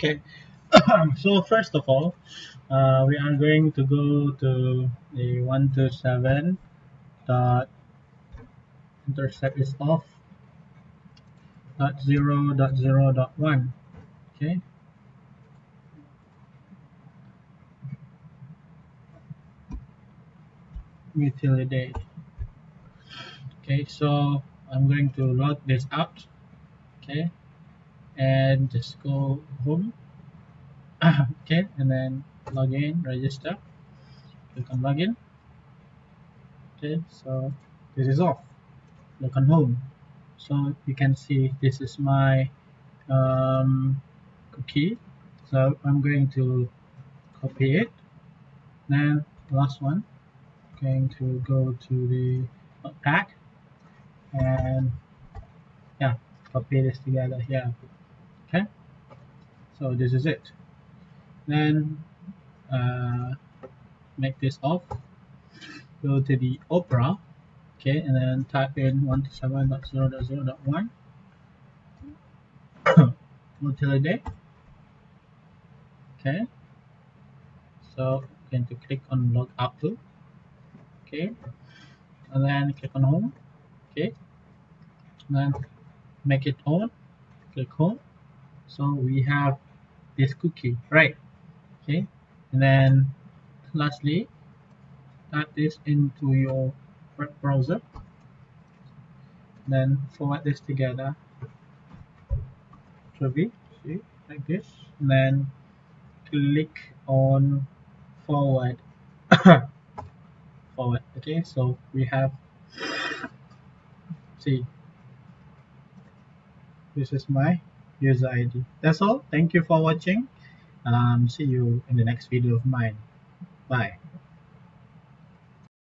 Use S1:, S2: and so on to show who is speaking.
S1: Okay, so first of all, uh, we are going to go to the 127 dot intersect is off dot zero dot zero dot one. Okay. Utility. Okay, so I'm going to log this out. Okay, and just go home. okay, and then log in, register. Click on login. Okay, so this is off. Look on home. So you can see this is my um, cookie. So I'm going to copy it. Then last one, going to go to the notepad and yeah, copy this together here. Okay, so this is it. Then uh, make this off. Go to the Opera. Okay and then type in 127.0.0.1 utility okay? So I'm going to click on log out to okay? And then click on home. Okay? And then make it on. Click home so we have this cookie right? Okay. And then lastly add this into your web browser. Then format this together. Ruby, see like this. And then click on forward. Forward okay? So we have see. This is my user id that's all. Thank you for watching. Um see you in the next video of mine. Bye